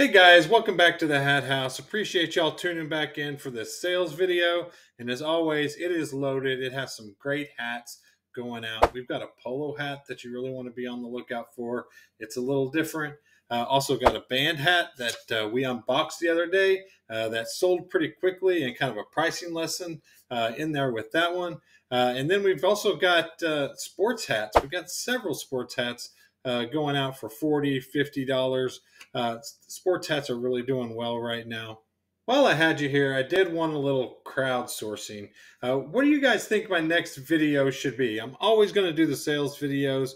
Hey guys, welcome back to the Hat House. Appreciate y'all tuning back in for this sales video. And as always, it is loaded. It has some great hats going out. We've got a polo hat that you really want to be on the lookout for. It's a little different. Uh, also got a band hat that uh, we unboxed the other day uh, that sold pretty quickly and kind of a pricing lesson uh, in there with that one. Uh, and then we've also got uh, sports hats. We've got several sports hats uh, going out for 40 50 dollars. Uh, sports hats are really doing well right now. While i had you here i did want a little crowdsourcing. Uh, what do you guys think my next video should be? I'm always going to do the sales videos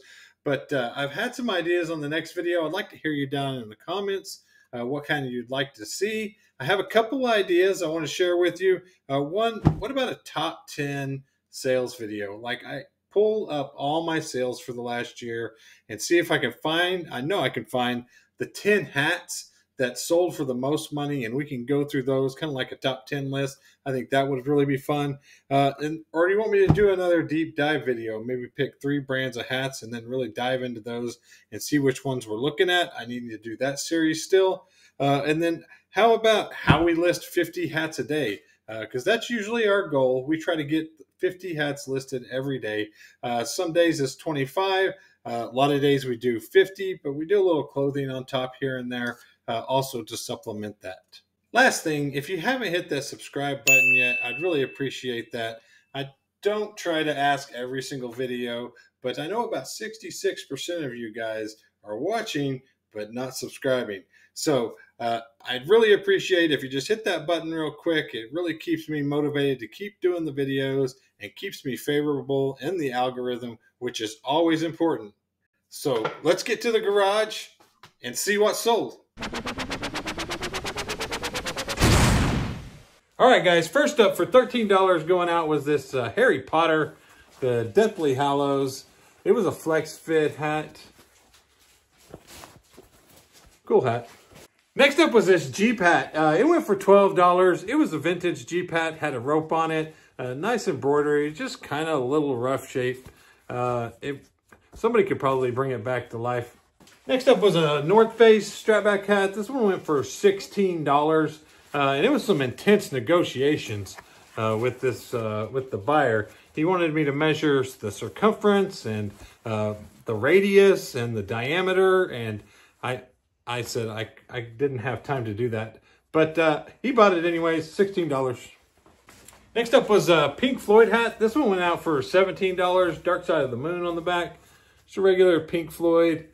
but uh, i've had some ideas on the next video. I'd like to hear you down in the comments uh, what kind of you'd like to see. I have a couple ideas i want to share with you. Uh, one what about a top 10 sales video? Like i pull up all my sales for the last year and see if I can find, I know I can find the 10 hats that sold for the most money and we can go through those kind of like a top 10 list. I think that would really be fun. Uh, and or do you want me to do another deep dive video? Maybe pick three brands of hats and then really dive into those and see which ones we're looking at. I need to do that series still. Uh, and then how about how we list 50 hats a day because uh, that's usually our goal. We try to get 50 hats listed every day. Uh, some days it's 25. Uh, a lot of days we do 50, but we do a little clothing on top here and there uh, also to supplement that. Last thing, if you haven't hit that subscribe button yet, I'd really appreciate that. I don't try to ask every single video, but I know about 66% of you guys are watching but not subscribing. So uh, I'd really appreciate if you just hit that button real quick. It really keeps me motivated to keep doing the videos and keeps me favorable in the algorithm, which is always important. So let's get to the garage and see what sold. All right, guys, first up for $13 going out was this uh, Harry Potter, the Deathly Hallows. It was a flex fit hat. Cool hat. Next up was this G-Pat. Uh, it went for $12. It was a vintage G-Pat, had a rope on it, uh, nice embroidery, just kind of a little rough shape. Uh, it, somebody could probably bring it back to life. Next up was a North Face strapback hat. This one went for $16. Uh, and it was some intense negotiations uh, with this uh, with the buyer. He wanted me to measure the circumference and the radius and the diameter. And I, I said I, I didn't have time to do that. But uh, he bought it anyways, $16. Next up was a Pink Floyd hat. This one went out for $17. Dark Side of the Moon on the back. Just a regular Pink Floyd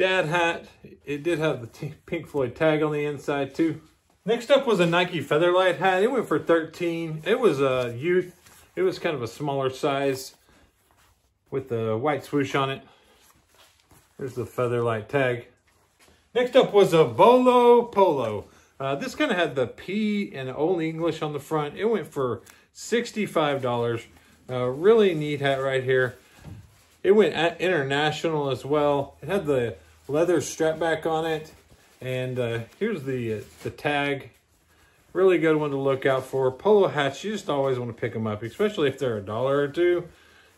dad hat. It did have the Pink Floyd tag on the inside too. Next up was a Nike Featherlight hat. It went for 13. It was a youth. It was kind of a smaller size with the white swoosh on it. There's the Featherlight tag. Next up was a Volo Polo. Uh, this kind of had the P and Old English on the front. It went for $65. Uh, really neat hat right here. It went international as well. It had the leather strap back on it. And uh, here's the, uh, the tag. Really good one to look out for. Polo hats, you just always want to pick them up, especially if they're a dollar or two.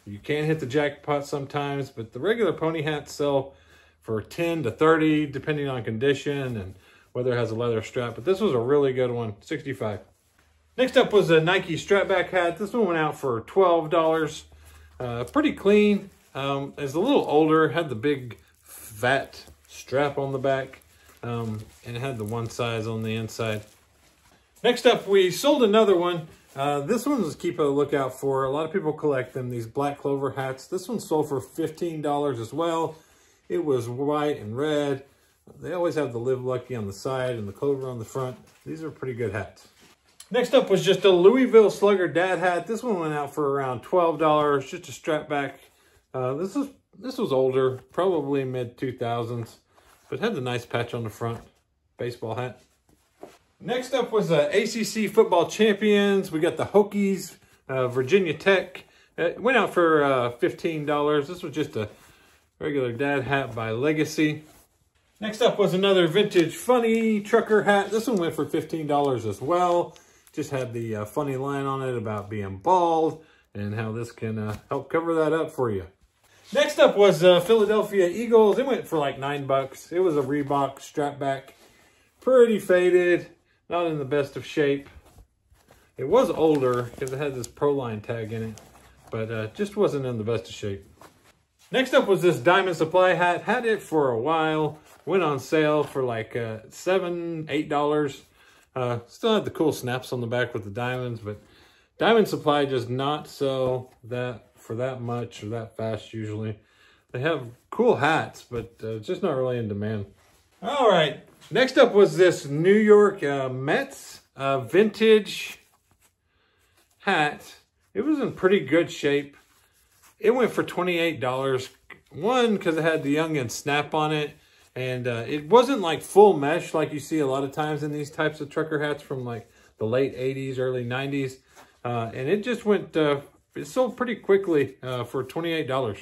You can hit the jackpot sometimes, but the regular pony hats sell for 10 to 30, depending on condition and whether it has a leather strap. But this was a really good one, 65. Next up was a Nike strapback hat. This one went out for $12. Uh, pretty clean. Um, it's a little older, had the big fat strap on the back, um, and it had the one size on the inside. Next up, we sold another one. Uh, this one was keep a lookout for. A lot of people collect them, these black clover hats. This one sold for $15 as well. It was white and red. They always have the Live Lucky on the side and the Clover on the front. These are pretty good hats. Next up was just a Louisville Slugger dad hat. This one went out for around $12, just a strap back. Uh, this is this was older, probably mid 2000s, but had the nice patch on the front. Baseball hat. Next up was uh, ACC football champions. We got the Hokies, uh, Virginia Tech. It went out for uh, $15. This was just a regular dad hat by Legacy. Next up was another vintage funny trucker hat. This one went for $15 as well. Just had the uh, funny line on it about being bald and how this can uh, help cover that up for you. Next up was uh, Philadelphia Eagles. It went for like nine bucks. It was a Reebok strap back. Pretty faded, not in the best of shape. It was older because it had this Proline tag in it, but uh, just wasn't in the best of shape. Next up was this Diamond Supply hat. Had it for a while. Went on sale for like uh, seven, eight dollars. Uh, still had the cool snaps on the back with the diamonds, but Diamond Supply does not sell that for that much or that fast usually. They have cool hats, but uh, just not really in demand. All right, next up was this New York uh, Mets uh, vintage hat. It was in pretty good shape. It went for $28. One, because it had the Youngan Snap on it. And uh, it wasn't like full mesh like you see a lot of times in these types of trucker hats from like the late 80s, early 90s. Uh, and it just went, uh, it sold pretty quickly uh, for $28.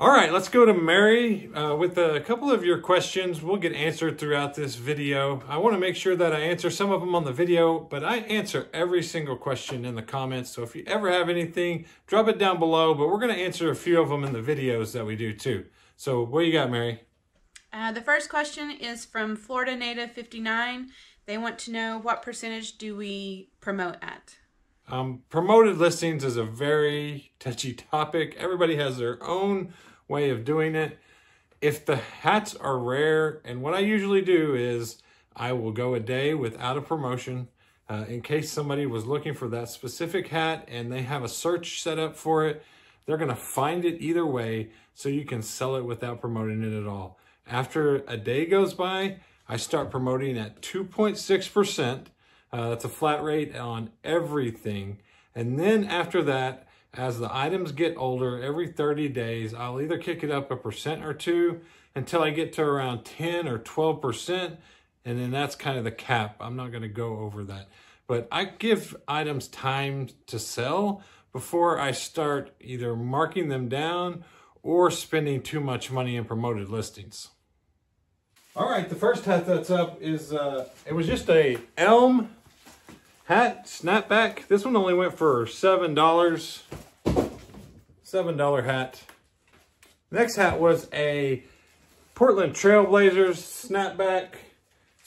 All right, let's go to Mary uh, with a couple of your questions. We'll get answered throughout this video. I want to make sure that I answer some of them on the video, but I answer every single question in the comments. So if you ever have anything, drop it down below, but we're going to answer a few of them in the videos that we do too. So what you got, Mary? Uh, the first question is from Florida Native 59. They want to know what percentage do we promote at? Um, promoted listings is a very touchy topic. Everybody has their own way of doing it. If the hats are rare, and what I usually do is I will go a day without a promotion uh, in case somebody was looking for that specific hat and they have a search set up for it, they're going to find it either way so you can sell it without promoting it at all. After a day goes by, I start promoting at 2.6%. Uh, that's a flat rate on everything. And then after that, as the items get older, every 30 days, I'll either kick it up a percent or two until I get to around 10 or 12%. And then that's kind of the cap. I'm not going to go over that. But I give items time to sell before I start either marking them down or spending too much money in promoted listings. All right, the first hat that's up is, uh, it was just a Elm hat snapback. This one only went for $7. $7 hat. Next hat was a Portland Trailblazers snapback.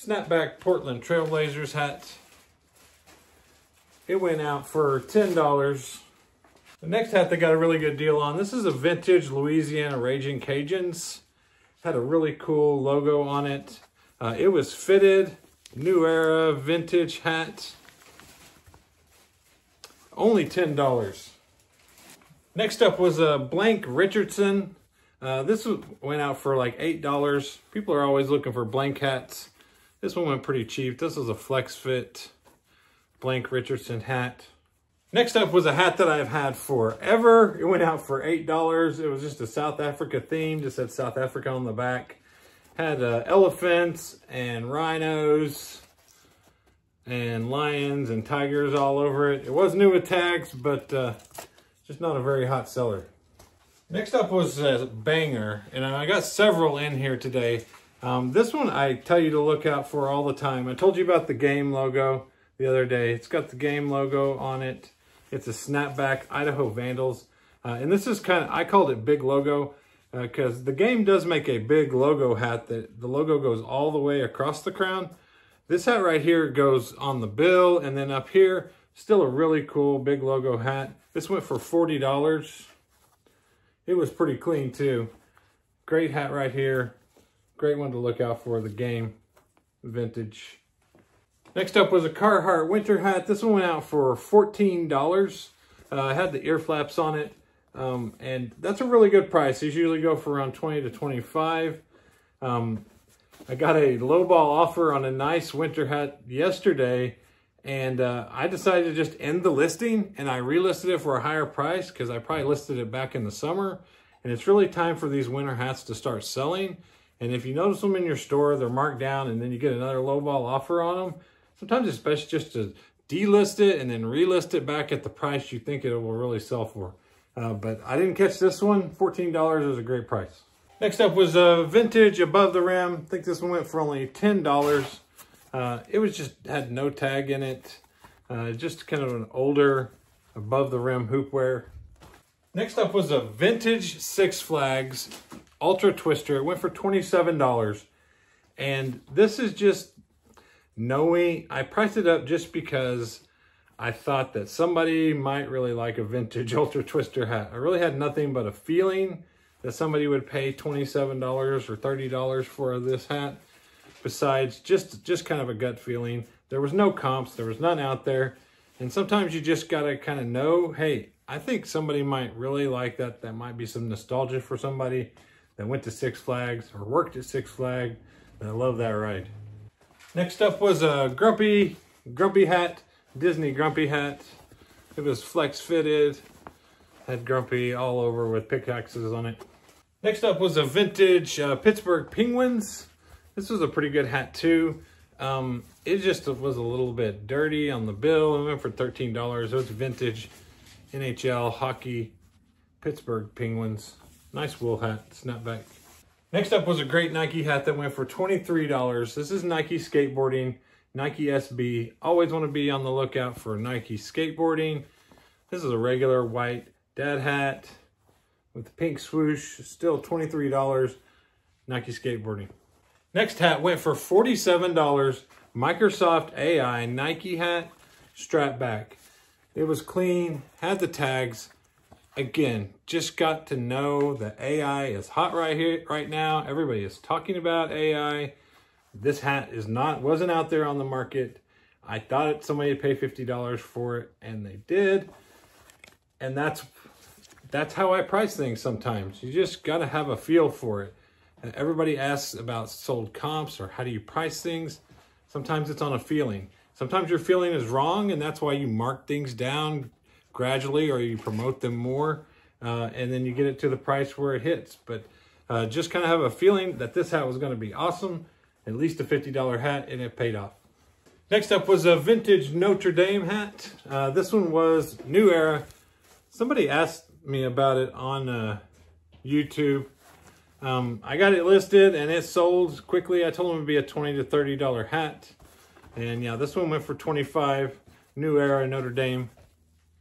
Snapback Portland Trailblazers hat. It went out for $10. The next hat they got a really good deal on. This is a vintage Louisiana Raging Cajuns. Had a really cool logo on it. Uh, it was fitted, new era vintage hat. Only $10. Next up was a blank Richardson. Uh, this went out for like $8. People are always looking for blank hats. This one went pretty cheap. This is a flex fit blank Richardson hat. Next up was a hat that I've had forever. It went out for $8. It was just a South Africa theme. Just said South Africa on the back. Had uh, elephants and rhinos and lions and tigers all over it. It was new with tags, but uh, just not a very hot seller. Next up was a banger, and I got several in here today. Um, this one I tell you to look out for all the time. I told you about the game logo the other day. It's got the game logo on it. It's a snapback Idaho Vandals. Uh, and this is kind of, I called it big logo because uh, the game does make a big logo hat that the logo goes all the way across the crown. This hat right here goes on the bill and then up here, still a really cool big logo hat. This went for $40. It was pretty clean too. Great hat right here. Great one to look out for, the game vintage. Next up was a Carhartt winter hat. This one went out for $14. Uh, had the ear flaps on it. Um, and that's a really good price. These usually go for around 20 to 25. Um, I got a lowball offer on a nice winter hat yesterday, and uh, I decided to just end the listing, and I relisted it for a higher price because I probably listed it back in the summer. And it's really time for these winter hats to start selling. And if you notice them in your store, they're marked down, and then you get another lowball offer on them. Sometimes it's best just to delist it and then relist it back at the price you think it will really sell for. Uh, but I didn't catch this one. $14 is a great price. Next up was a vintage above the rim. I think this one went for only $10. Uh, it was just had no tag in it. Uh, just kind of an older above the rim hoopwear. Next up was a vintage Six Flags Ultra Twister. It went for $27. And this is just knowing I priced it up just because I thought that somebody might really like a vintage Ultra Twister hat. I really had nothing but a feeling that somebody would pay $27 or $30 for this hat. Besides just, just kind of a gut feeling. There was no comps, there was none out there. And sometimes you just gotta kind of know, hey, I think somebody might really like that. That might be some nostalgia for somebody that went to Six Flags or worked at Six Flags. I love that ride. Next up was a Grumpy, Grumpy hat, Disney Grumpy hat. It was flex fitted, had Grumpy all over with pickaxes on it. Next up was a vintage uh, Pittsburgh Penguins. This was a pretty good hat too. Um, it just was a little bit dirty on the bill. It went for $13. It was vintage NHL hockey Pittsburgh Penguins. Nice wool hat, snapback. Next up was a great Nike hat that went for $23. This is Nike skateboarding, Nike SB. Always want to be on the lookout for Nike skateboarding. This is a regular white dad hat with the pink swoosh, still $23, Nike skateboarding. Next hat went for $47, Microsoft AI Nike hat, strap back. It was clean, had the tags, again, just got to know that AI is hot right here, right now. Everybody is talking about AI. This hat is not, wasn't out there on the market. I thought somebody would pay $50 for it and they did. And that's, that's how I price things sometimes. You just got to have a feel for it. Everybody asks about sold comps or how do you price things. Sometimes it's on a feeling. Sometimes your feeling is wrong and that's why you mark things down gradually or you promote them more uh, and then you get it to the price where it hits. But uh, just kind of have a feeling that this hat was going to be awesome, at least a $50 hat, and it paid off. Next up was a vintage Notre Dame hat. Uh, this one was New Era. Somebody asked me about it on uh, YouTube. Um, I got it listed and it sold quickly. I told them it would be a 20 to $30 hat. And yeah, this one went for 25 New Era Notre Dame.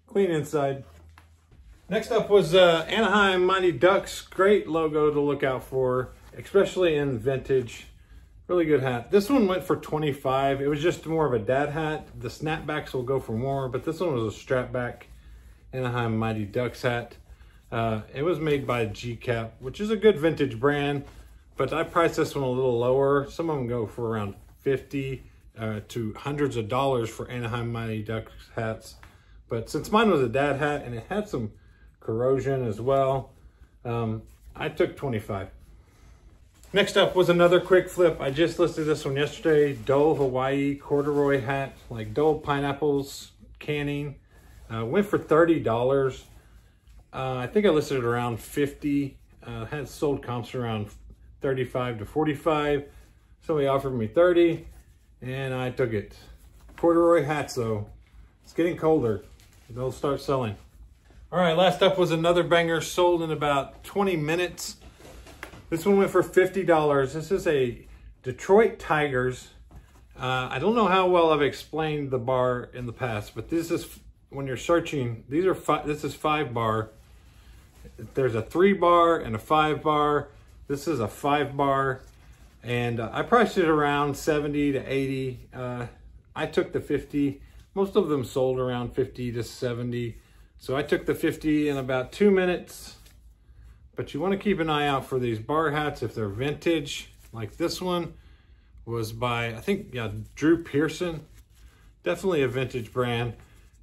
Clean inside. Next up was uh, Anaheim Mighty Ducks. Great logo to look out for, especially in vintage. Really good hat. This one went for 25. It was just more of a dad hat. The snapbacks will go for more, but this one was a strap back Anaheim Mighty Ducks hat. Uh, it was made by GCAP, which is a good vintage brand, but I priced this one a little lower. Some of them go for around 50 uh, to hundreds of dollars for Anaheim Mighty Ducks hats. But since mine was a dad hat and it had some corrosion as well, um, I took 25. Next up was another quick flip. I just listed this one yesterday. Dole Hawaii corduroy hat, like Dole pineapples canning. Uh, went for $30. Uh, I think I listed around 50. Uh, had sold comps around 35 to 45. Somebody offered me 30 and I took it. Corduroy hats though. It's getting colder they'll start selling. All right, last up was another banger sold in about 20 minutes. This one went for $50. This is a Detroit Tigers. Uh, I don't know how well I've explained the bar in the past, but this is when you're searching, these are five, this is five bar. There's a three bar and a five bar. This is a five bar. And uh, I priced it around 70 to 80. Uh, I took the 50. Most of them sold around 50 to 70. So I took the 50 in about two minutes. But you want to keep an eye out for these bar hats if they're vintage, like this one was by, I think, yeah, Drew Pearson. Definitely a vintage brand.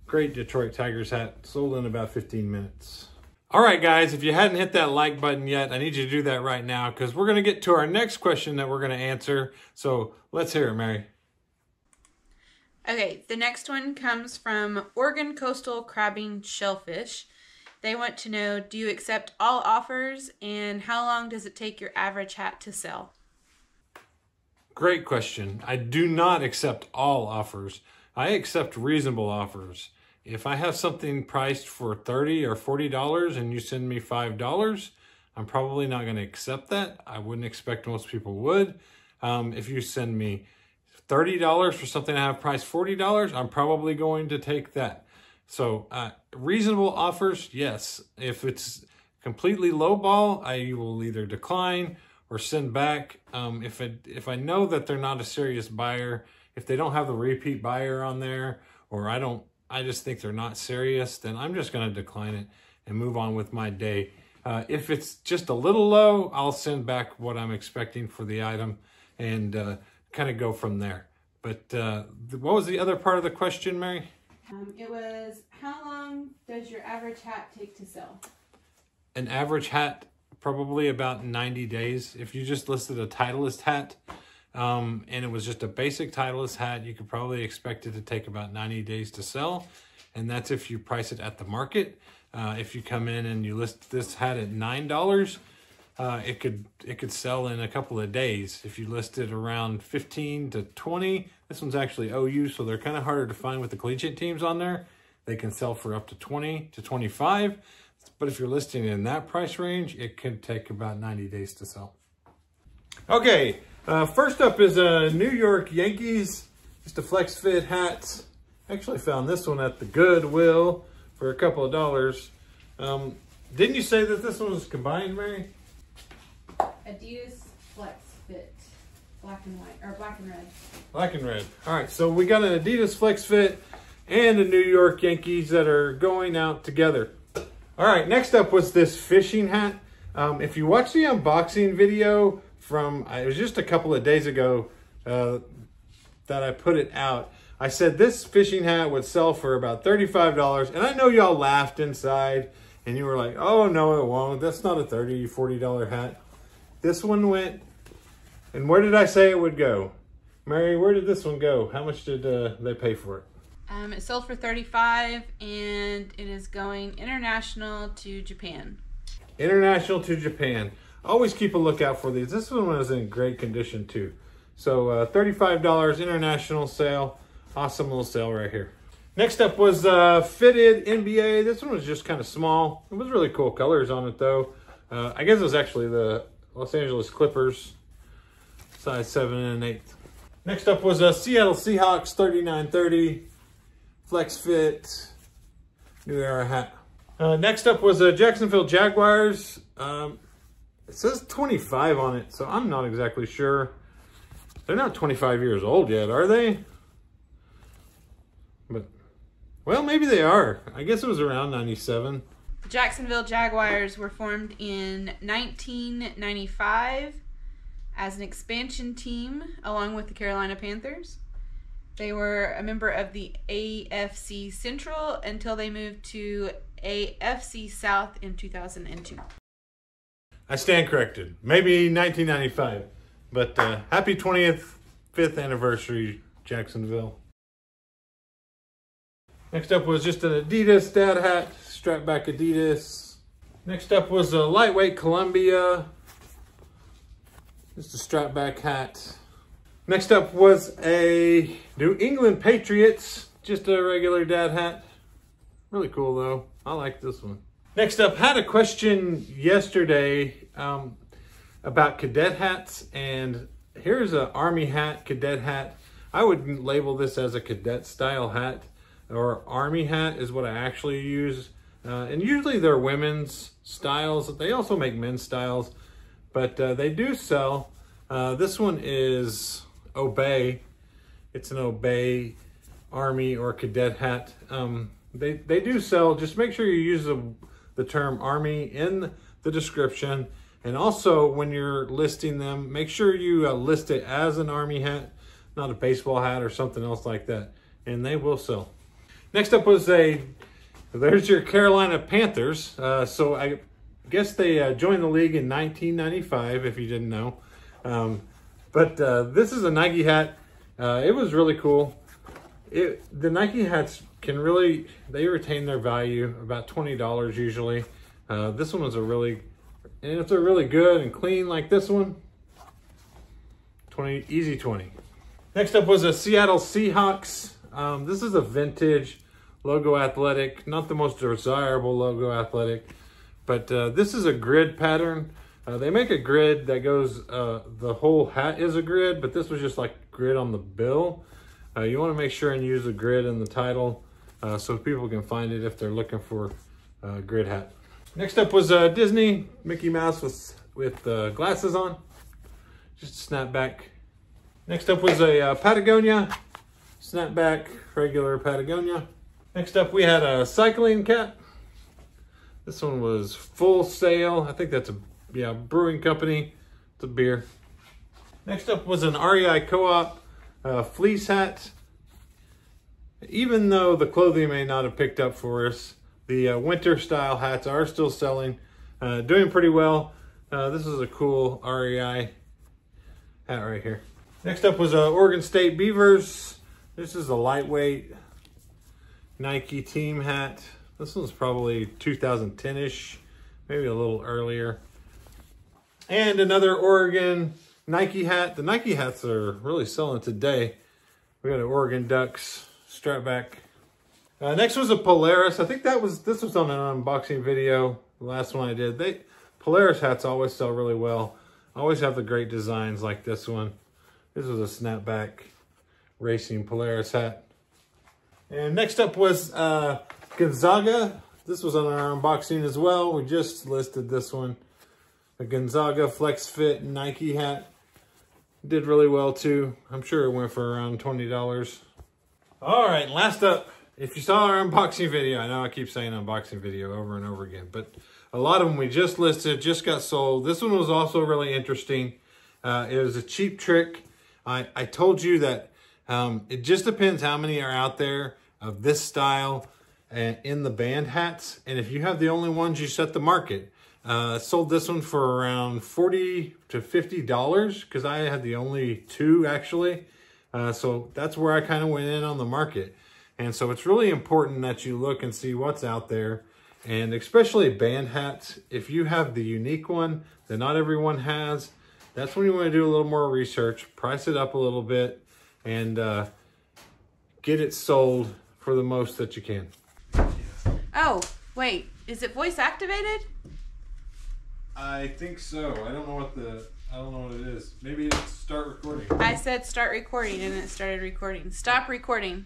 Great Detroit Tigers hat, sold in about 15 minutes. All right, guys, if you hadn't hit that like button yet, I need you to do that right now because we're going to get to our next question that we're going to answer. So let's hear it, Mary. Okay, the next one comes from Oregon Coastal Crabbing Shellfish. They want to know do you accept all offers and how long does it take your average hat to sell? Great question. I do not accept all offers. I accept reasonable offers. If I have something priced for 30 or $40 and you send me $5, I'm probably not going to accept that. I wouldn't expect most people would. Um, if you send me $30 for something I have priced $40, I'm probably going to take that. So uh, reasonable offers, yes. If it's completely lowball, I will either decline or send back. Um, if it if I know that they're not a serious buyer, if they don't have the repeat buyer on there, or I don't, I just think they're not serious, then I'm just going to decline it and move on with my day. Uh, if it's just a little low, I'll send back what I'm expecting for the item and uh, kind of go from there. But uh, what was the other part of the question, Mary? Um, it was how long does your average hat take to sell? An average hat, probably about 90 days. If you just listed a Titleist hat um, and it was just a basic Titleist hat, you could probably expect it to take about 90 days to sell. And that's if you price it at the market. Uh, if you come in and you list this hat at $9, uh, it could it could sell in a couple of days. If you listed around 15 to 20, this one's actually OU, so they're kind of harder to find with the collegiate teams on there. They can sell for up to 20 to 25. But if you're listing in that price range, it could take about 90 days to sell. Okay, uh, first up is a New York Yankees, just a flex fit hat. Actually found this one at the Goodwill for a couple of dollars. Um, didn't you say that this one was combined, Mary? Adidas Flex Fit, black and white, or black and red. Black and red. All right, so we got an Adidas Flex Fit and a New York Yankees that are going out together. All right, next up was this fishing hat. Um, if you watch the unboxing video from, it was just a couple of days ago uh, that I put it out, I said this fishing hat would sell for about $35. And I know y'all laughed inside and you were like, oh, no, it won't. That's not a $30, $40 hat. This one went, and where did I say it would go? Mary, where did this one go? How much did uh, they pay for it? Um, it sold for 35 and it is going international to Japan. International to Japan. Always keep a lookout for these. This one was in great condition too. So uh, $35 international sale. Awesome little sale right here. Next up was uh, fitted NBA. This one was just kind of small. It was really cool colors on it though. Uh, I guess it was actually the Los Angeles Clippers, size 7 and 8. Next up was a Seattle Seahawks 3930 Flex Fit New Era hat. Uh, next up was a Jacksonville Jaguars. Um, it says 25 on it, so I'm not exactly sure. They're not 25 years old yet, are they? But, well, maybe they are. I guess it was around 97. The Jacksonville Jaguars were formed in 1995 as an expansion team along with the Carolina Panthers. They were a member of the AFC Central until they moved to AFC South in 2002. I stand corrected. Maybe 1995. But uh, happy 20th, 5th anniversary, Jacksonville. Next up was just an Adidas dad hat, strap back Adidas. Next up was a lightweight Columbia, just a strap back hat. Next up was a New England Patriots, just a regular dad hat. Really cool though. I like this one. Next up, had a question yesterday um, about cadet hats, and here's an army hat, cadet hat. I would label this as a cadet style hat, or army hat is what I actually use. Uh, and usually they're women's styles. They also make men's styles, but uh, they do sell. Uh, this one is Obey. It's an Obey Army or Cadet hat. Um, they, they do sell. Just make sure you use the, the term Army in the description. And also when you're listing them, make sure you uh, list it as an Army hat, not a baseball hat or something else like that. And they will sell. Next up was a, there's your Carolina Panthers. Uh, so I guess they uh, joined the league in 1995, if you didn't know. Um, but uh, this is a Nike hat. Uh, it was really cool. It, the Nike hats can really, they retain their value, about $20 usually. Uh, this one was a really, and if they're really good and clean like this one, 20, easy 20. Next up was a Seattle Seahawks. Um, this is a vintage logo athletic, not the most desirable logo athletic, but uh, this is a grid pattern. Uh, they make a grid that goes, uh, the whole hat is a grid, but this was just like grid on the bill. Uh, you want to make sure and use the grid in the title uh, so people can find it if they're looking for a grid hat. Next up was uh, Disney, Mickey Mouse with, with uh, glasses on, just snapback. Next up was a Patagonia snapback, regular Patagonia. Next up, we had a cycling cap. This one was Full Sail. I think that's a yeah brewing company. It's a beer. Next up was an REI Co-op uh, fleece hat. Even though the clothing may not have picked up for us, the uh, winter style hats are still selling, uh, doing pretty well. Uh, this is a cool REI hat right here. Next up was uh, Oregon State Beavers. This is a lightweight Nike team hat. This one's probably 2010-ish, maybe a little earlier. And another Oregon Nike hat. The Nike hats are really selling today. We got an Oregon Ducks strap back. Uh, next was a Polaris. I think that was, this was on an unboxing video. The last one I did. They Polaris hats always sell really well. Always have the great designs like this one. This was a snapback racing Polaris hat. And next up was uh, Gonzaga. This was on our unboxing as well. We just listed this one. The Gonzaga Flex Fit Nike hat. Did really well too. I'm sure it went for around $20. All right, last up. If you saw our unboxing video, I know I keep saying unboxing video over and over again, but a lot of them we just listed, just got sold. This one was also really interesting. Uh, it was a cheap trick. I, I told you that um, it just depends how many are out there of this style and in the band hats. And if you have the only ones, you set the market. Uh, sold this one for around 40 to $50 because I had the only two actually. Uh, so that's where I kind of went in on the market. And so it's really important that you look and see what's out there. And especially band hats, if you have the unique one that not everyone has, that's when you want to do a little more research, price it up a little bit, and uh, get it sold for the most that you can. Oh, wait. Is it voice activated? I think so. I don't know what the I don't know what it is. Maybe it's start recording. I said start recording and it started recording. Stop recording.